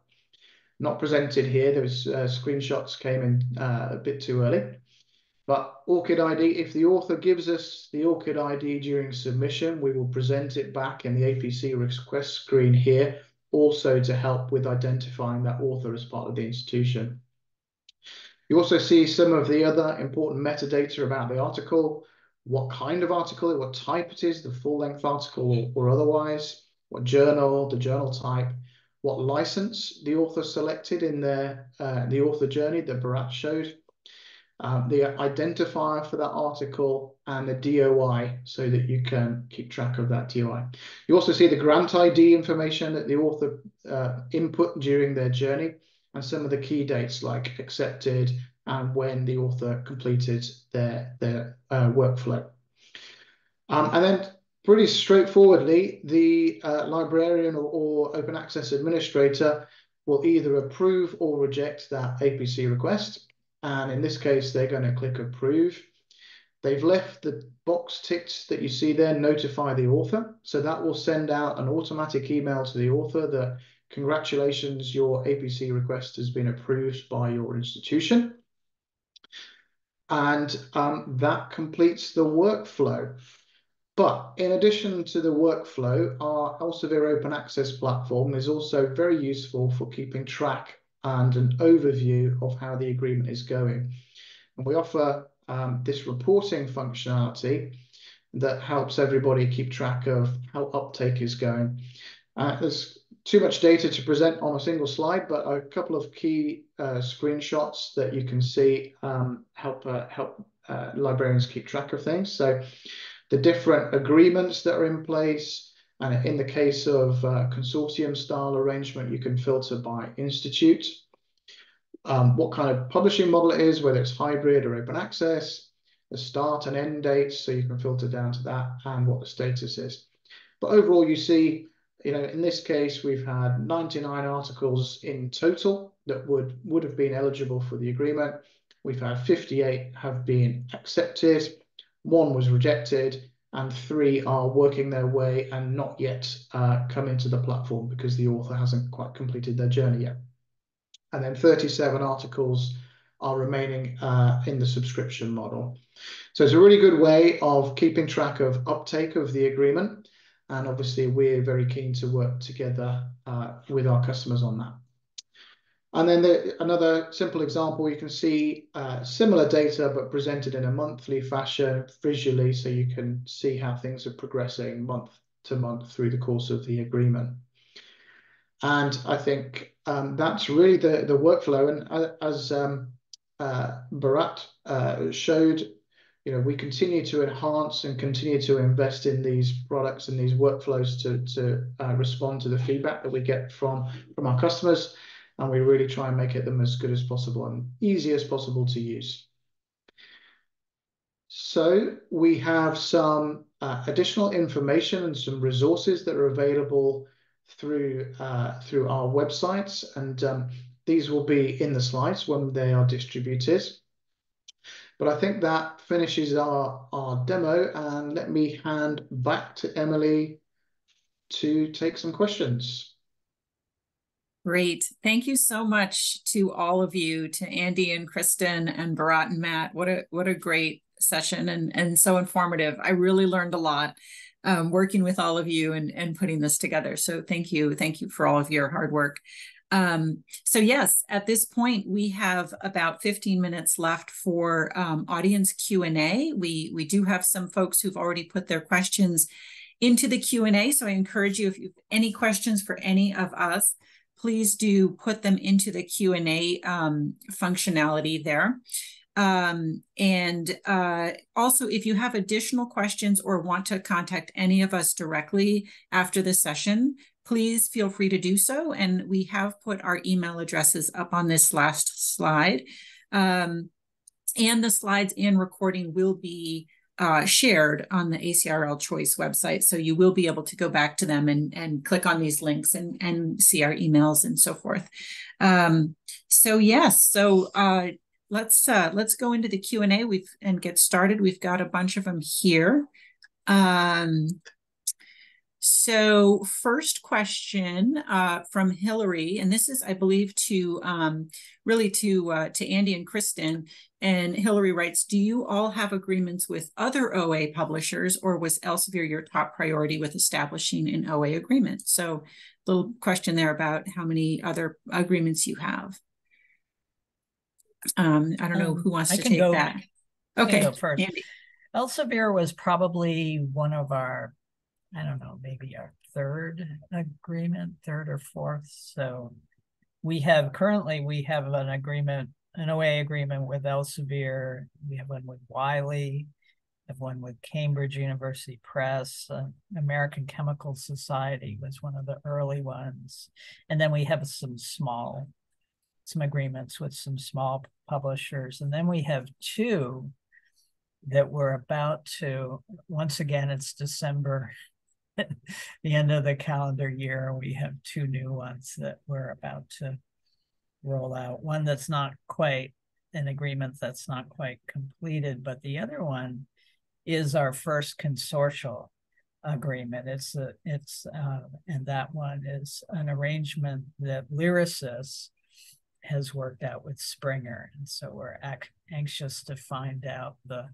Not presented here, those uh, screenshots came in uh, a bit too early. But ORCID ID, if the author gives us the ORCID ID during submission, we will present it back in the APC request screen here also to help with identifying that author as part of the institution. You also see some of the other important metadata about the article, what kind of article, what type it is, the full-length article or, otherwise, what journal, the journal type, what license the author selected in their uh, the author journey that Bharat showed, um, the identifier for that article and the DOI so that you can keep track of that DOI. You also see the grant ID information that the author uh, input during their journey and some of the key dates like accepted and when the author completed their, their uh, workflow. Um, and then pretty straightforwardly, the uh, librarian or, or open access administrator will either approve or reject that APC request. And in this case, they're going to click approve. They've left the box ticked that you see there, notify the author. So that will send out an automatic email to the author that congratulations, your APC request has been approved by your institution. And um, that completes the workflow. But in addition to the workflow, our Elsevier Open Access platform is also very useful for keeping track and an overview of how the agreement is going. And we offer um, this reporting functionality that helps everybody keep track of how uptake is going. Uh, there's too much data to present on a single slide, but a couple of key uh, screenshots that you can see um, help uh, help uh, librarians keep track of things. So the different agreements that are in place, and in the case of uh, consortium style arrangement, you can filter by institute, um, what kind of publishing model it is, whether it's hybrid or open access, the start and end dates, so you can filter down to that, and what the status is. But overall, you see, you know, in this case, we've had 99 articles in total that would, would have been eligible for the agreement. we've had 58 have been accepted, one was rejected, and three are working their way and not yet uh, come into the platform because the author hasn't quite completed their journey yet. And then 37 articles are remaining uh, in the subscription model. So it's a really good way of keeping track of uptake of the agreement. And obviously, we're very keen to work together uh, with our customers on that. And then the, another simple example, you can see uh, similar data, but presented in a monthly fashion visually, so you can see how things are progressing month to month through the course of the agreement. And I think um, that's really the, the workflow. And as um, uh, Bharat uh, showed, you know, we continue to enhance and continue to invest in these products and these workflows to, to uh, respond to the feedback that we get from, from our customers and we really try and make it them as good as possible and easy as possible to use. So we have some uh, additional information and some resources that are available through uh, through our websites, and um, these will be in the slides when they are distributed. But I think that finishes our, our demo, and let me hand back to Emily to take some questions. Great. Thank you so much to all of you, to Andy and Kristin and Bharat and Matt. What a what a great session and, and so informative. I really learned a lot um, working with all of you and, and putting this together. So thank you. Thank you for all of your hard work. Um, so yes, at this point, we have about 15 minutes left for um, audience Q&A. We, we do have some folks who've already put their questions into the Q&A. So I encourage you, if you have any questions for any of us, please do put them into the Q&A um, functionality there. Um, and uh, also, if you have additional questions or want to contact any of us directly after the session, please feel free to do so. And we have put our email addresses up on this last slide. Um, and the slides and recording will be uh, shared on the ACRL Choice website. So you will be able to go back to them and, and click on these links and, and see our emails and so forth. Um, so yes, so uh, let's uh, let's go into the Q and A. We've and get started. We've got a bunch of them here. Um, so first question uh, from Hillary, and this is, I believe, to um, really to uh, to Andy and Kristin. And Hillary writes, "Do you all have agreements with other OA publishers, or was Elsevier your top priority with establishing an OA agreement?" So, little question there about how many other agreements you have. Um, I don't know um, who wants to take go, that. Okay, first. Andy. Elsevier was probably one of our I don't know, maybe our third agreement, third or fourth. So we have currently we have an agreement, an OA agreement with Elsevier. We have one with Wiley, have one with Cambridge University Press. Uh, American Chemical Society was one of the early ones, and then we have some small, some agreements with some small publishers, and then we have two that we're about to. Once again, it's December the end of the calendar year. We have two new ones that we're about to roll out. One that's not quite an agreement that's not quite completed, but the other one is our first consortial agreement. It's a, it's uh, and that one is an arrangement that Lyrasis has worked out with Springer, and so we're ac- anxious to find out the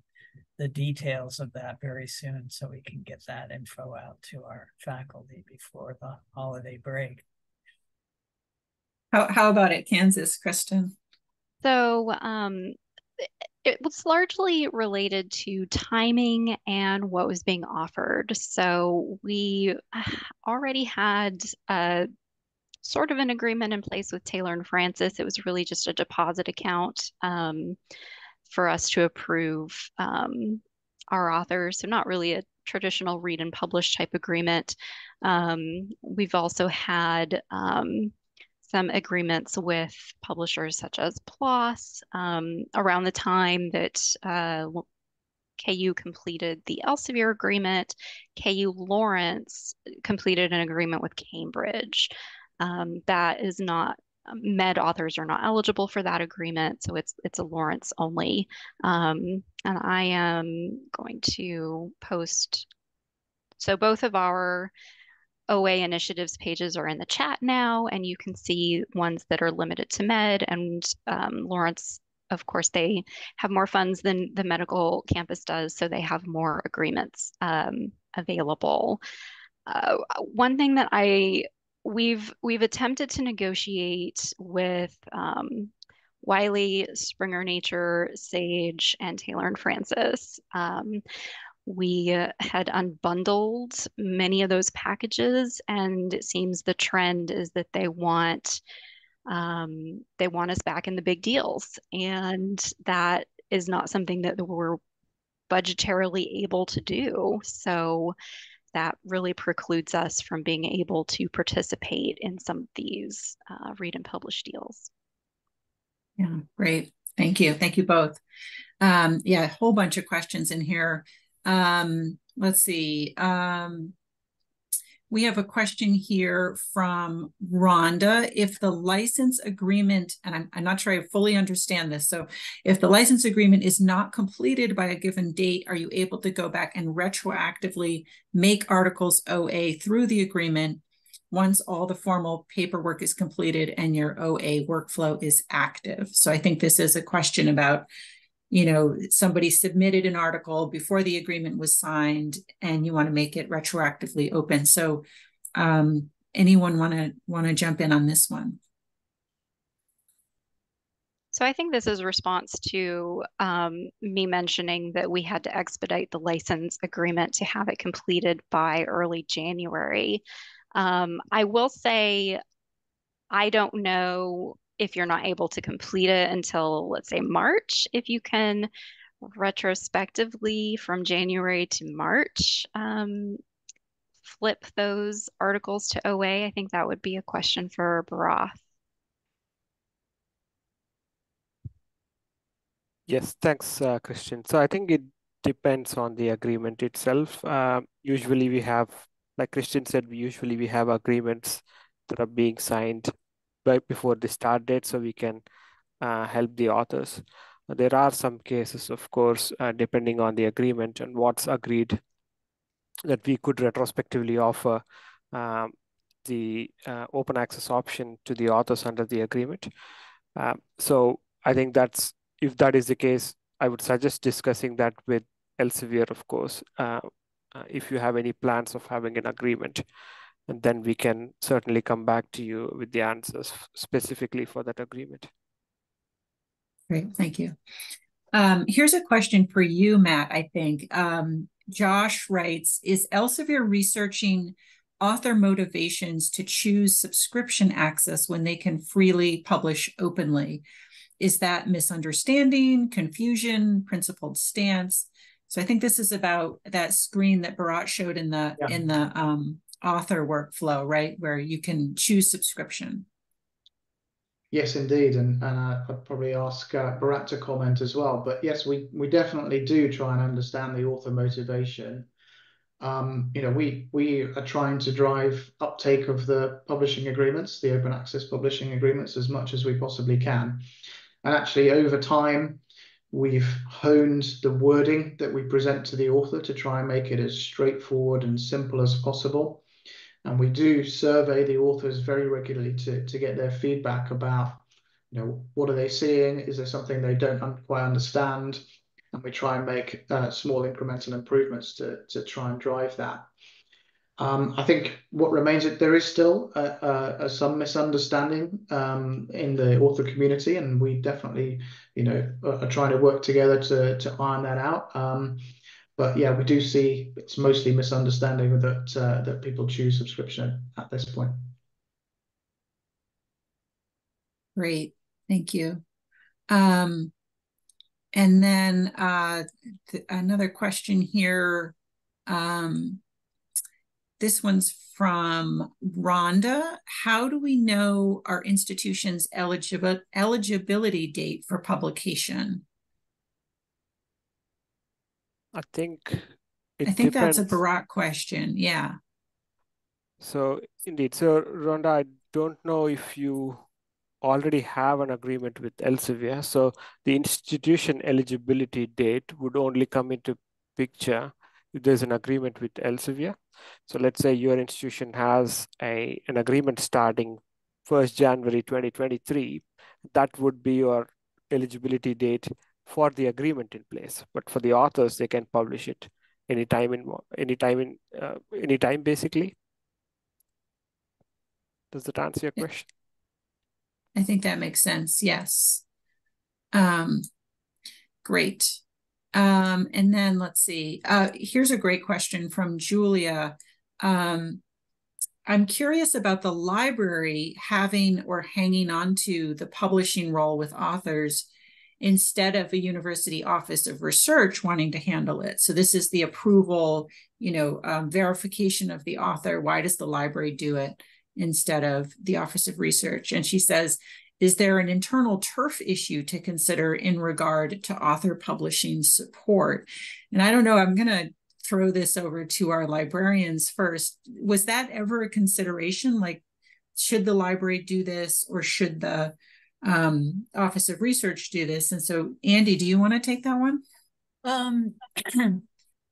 the details of that very soon so we can get that info out to our faculty before the holiday break. How, how about it, Kansas, Kristin? So um, it was largely related to timing and what was being offered. So we already had a sort of an agreement in place with Taylor and Francis. It was really just a deposit account. Um, for us to approve um, our authors. So not really a traditional read and publish type agreement. Um, we've also had um, some agreements with publishers such as PLOS um, around the time that uh, KU completed the Elsevier agreement. KU Lawrence completed an agreement with Cambridge. Um, that is not med authors are not eligible for that agreement, so it's it's a Lawrence only. Um, and I am going to post. So both of our OA initiatives pages are in the chat now, and you can see ones that are limited to med and um, Lawrence. Of course, they have more funds than the medical campus does, so they have more agreements um, available. Uh, one thing that I we've we've attempted to negotiate with um, Wiley, Springer Nature, Sage, and Taylor and Francis. Um, we had unbundled many of those packages, and it seems the trend is that they want um, they want us back in the big deals, and that is not something that we're budgetarily able to do. So that really precludes us from being able to participate in some of these uh, read and publish deals. Yeah, great. Thank you. Thank you both. Um, yeah, a whole bunch of questions in here. Um, let's see. Um, we have a question here from Rhonda. If the license agreement, and I'm, I'm, not sure I fully understand this. So if the license agreement is not completed by a given date, are you able to go back and retroactively make articles OA through the agreement once all the formal paperwork is completed and your OA workflow is active? So I think this is a question about you know somebody submitted an article before the agreement was signed and you want to make it retroactively open so um, anyone want to want to jump in on this one so I think this is response to um, me mentioning that we had to expedite the license agreement to have it completed by early January. Um, I will say I don't know if you're not able to complete it until, let's say, March, if you can retrospectively from January to March um, flip those articles to OA, I think that would be a question for Bharat. Yes, thanks, uh, Kristin. So I think it depends on the agreement itself. Uh, usually we have, like Kristin said, we usually we have agreements that are being signed right before the start date so we can uh, help the authors. There are some cases, of course, uh, depending on the agreement and what's agreed, that we could retrospectively offer um, the uh, open access option to the authors under the agreement. Um, so I think that's, if that is the case, I would suggest discussing that with Elsevier, of course, uh, uh, if you have any plans of having an agreement and then we can certainly come back to you with the answers specifically for that agreement. Great, thank you. Um, here's a question for you, Matt, I think. Um, Josh writes, is Elsevier researching author motivations to choose subscription access when they can freely publish openly? Is that misunderstanding, confusion, principled stance? So I think this is about that screen that Bharat showed in the yeah. in the um, author workflow, right? Where you can choose subscription. Yes, indeed, and and I'd probably ask uh, Bharat to comment as well. But yes, we we definitely do try and understand the author motivation. Um, you know, we we are trying to drive uptake of the publishing agreements, the open access publishing agreements, as much as we possibly can. And actually, over time, we've honed the wording that we present to the author to try and make it as straightforward and simple as possible. And we do survey the authors very regularly to, to get their feedback about, you know, what are they seeing? Is there something they don't quite understand? And we try and make uh, small incremental improvements to, to try and drive that. Um, I think what remains, there is still some misunderstanding um, in the author community, and we definitely, you know, are trying to work together to to iron that out. Um, but yeah, we do see it's mostly misunderstanding that uh, that people choose subscription at this point. Great, thank you. Um, and then uh, th another question here. Um, this one's from Rhonda. How do we know our institution's eligible eligibility date for publication? I think I think depends. that's a Bharat question. Yeah. So indeed, so Rhonda, I don't know if you already have an agreement with Elsevier. So the institution eligibility date would only come into picture if there's an agreement with Elsevier. So let's say your institution has a, an agreement starting 1st January 2023, that would be your eligibility date for the agreement in place. But for the authors, they can publish it anytime in anytime in uh, anytime basically. Does that answer your question? I think that makes sense. Yes. Um, great. Um, and then let's see. Uh, here's a great question from Julia. Um, I'm curious about the library having or hanging on to the publishing role with authors instead of a university office of research wanting to handle it. So this is the approval, you know, um, verification of the author. Why does the library do it instead of the Office of Research? And she says, is there an internal turf issue to consider in regard to author publishing support? And I don't know, I'm going to throw this over to our librarians first. Was that ever a consideration? Like, should the library do this or should the um, Office of Research do this? And so, Andy, do you want to take that one? Um,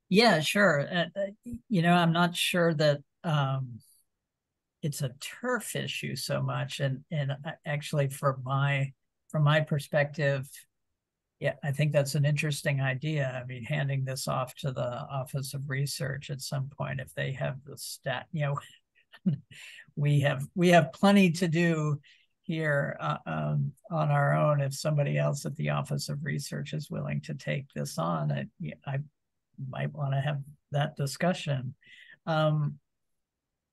yeah, sure. Uh, uh, you know, I'm not sure that um, it's a turf issue so much, and and actually, from my from my perspective, yeah, I think that's an interesting idea. I mean, handing this off to the Office of Research at some point, if they have the stat, you know, we have we have plenty to do here uh, um, on our own. If somebody else at the Office of Research is willing to take this on, I, I might want to have that discussion. Um,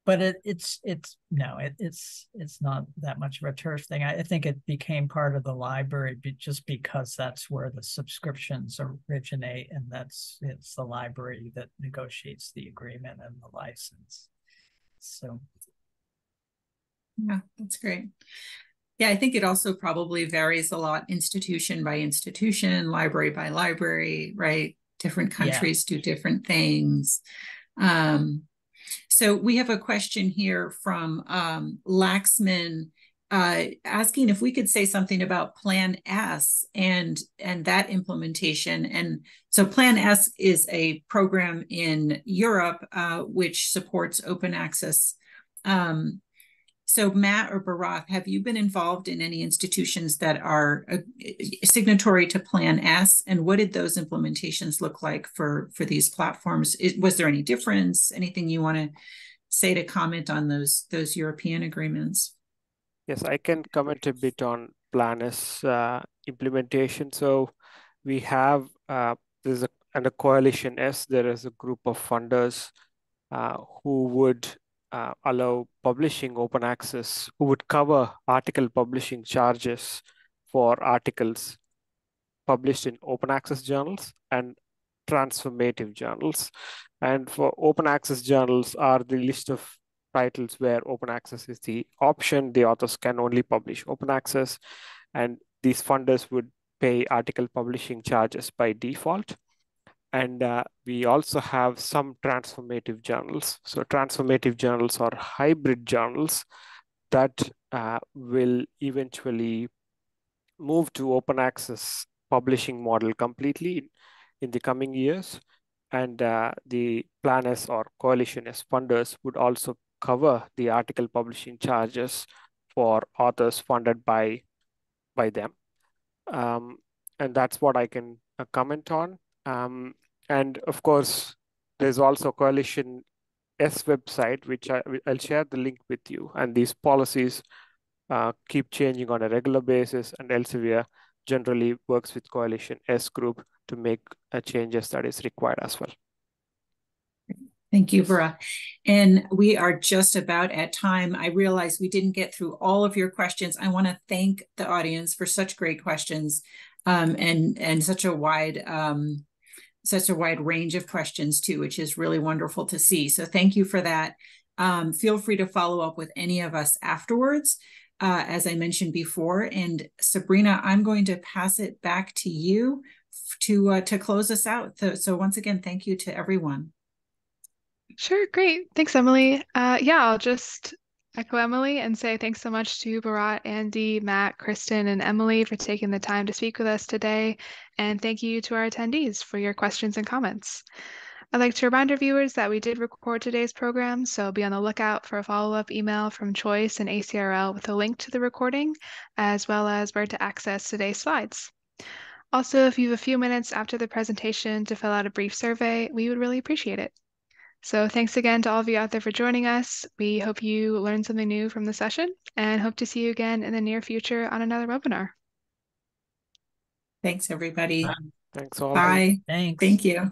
but it, it's it's no, it, it's it's not that much of a turf thing. I, I think it became part of the library just because that's where the subscriptions originate, and that's it's the library that negotiates the agreement and the license. So yeah, that's great. Yeah, I think it also probably varies a lot institution by institution, library by library, right? Different countries yeah. do different things. Um, so we have a question here from um, Laxman uh, asking if we could say something about Plan S and and that implementation. And so Plan S is a program in Europe uh, which supports open access um, so, Matt or Bharat, have you been involved in any institutions that are uh, signatory to Plan S, and what did those implementations look like for for these platforms? Was there any difference? Anything you want to say to comment on those those European agreements? Yes, I can comment a bit on Plan S uh, implementation. So, we have uh, there's a and a coalition S. There is a group of funders uh, who would uh, allow publishing open access, who would cover article publishing charges for articles published in open access journals and transformative journals. And for open access journals are the list of titles where open access is the option. The authors can only publish open access, and these funders would pay article publishing charges by default. And uh, we also have some transformative journals. So transformative journals are hybrid journals that uh, will eventually move to open access publishing model completely in, the coming years. And uh, the Plan S or Coalition S funders would also cover the article publishing charges for authors funded by, by them. Um, and that's what I can uh, comment on. Um, and of course, there's also Coalition S website, which I, will share the link with you. And these policies uh, keep changing on a regular basis. And Elsevier generally works with Coalition S group to make uh, changes that is required as well. Thank you, Vera. And we are just about at time. I realize we didn't get through all of your questions. I want to thank the audience for such great questions um, and and such a wide um, such a wide range of questions too, which is really wonderful to see. So thank you for that. Um, feel free to follow up with any of us afterwards, uh, as I mentioned before. And Sabrina, I'm going to pass it back to you to uh, to close us out. So, so once again, thank you to everyone. Sure, great. Thanks, Emily. Uh, yeah, I'll just echo Emily and say thanks so much to Bharat, Andy, Matt, Kristin, and Emily for taking the time to speak with us today. And thank you to our attendees for your questions and comments. I'd like to remind our viewers that we did record today's program, so be on the lookout for a follow-up email from Choice and ACRL with a link to the recording, as well as where to access today's slides. Also, if you have a few minutes after the presentation to fill out a brief survey, we would really appreciate it. So thanks again to all of you out there for joining us. We hope you learned something new from the session and hope to see you again in the near future on another webinar. Thanks, everybody. Thanks all. Bye. Thanks. Thank you.